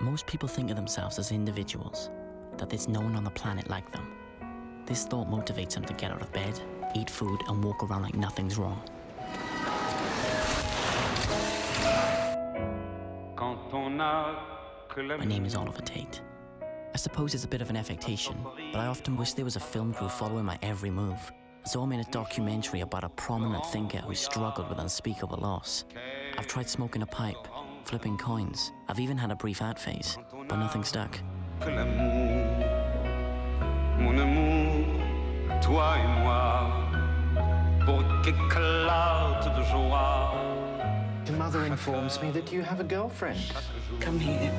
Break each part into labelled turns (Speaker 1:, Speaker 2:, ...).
Speaker 1: Most people think of themselves as individuals, that there's no one on the planet like them. This thought motivates them to get out of bed, eat food, and walk around like nothing's wrong. My name is Oliver Tate. I suppose it's a bit of an affectation, but I often wish there was a film crew following my every move. So I made a documentary about a prominent thinker who struggled with unspeakable loss. I've tried smoking a pipe, flipping coins. I've even had a brief ad phase, but nothing stuck. Mon amour, toi et moi, pour qu'éclate de joie.
Speaker 2: Your mother informs me that you have a girlfriend.
Speaker 1: Come here.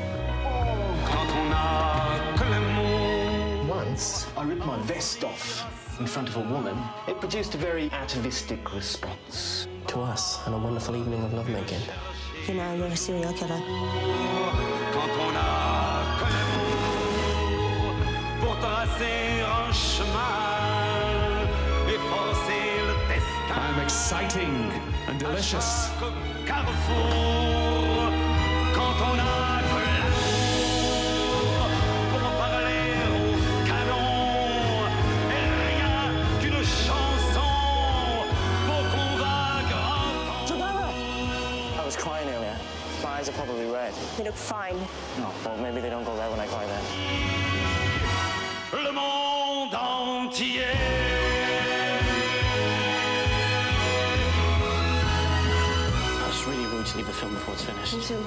Speaker 2: Once, I ripped my vest off in front of a woman. It produced a very atavistic response.
Speaker 1: To us, and a wonderful evening of lovemaking.
Speaker 3: You know, you're a serial killer.
Speaker 4: I'm exciting and delicious.
Speaker 1: Crying earlier. My eyes are probably red.
Speaker 3: They look fine.
Speaker 1: No, well, maybe they don't go red when I cry then.
Speaker 5: Le monde entier.
Speaker 1: I was really rude to leave the film before it's finished.
Speaker 3: Me too.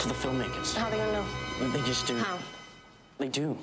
Speaker 1: To the filmmakers.
Speaker 3: How are they gonna know?
Speaker 1: They just do.
Speaker 3: How?
Speaker 1: They do.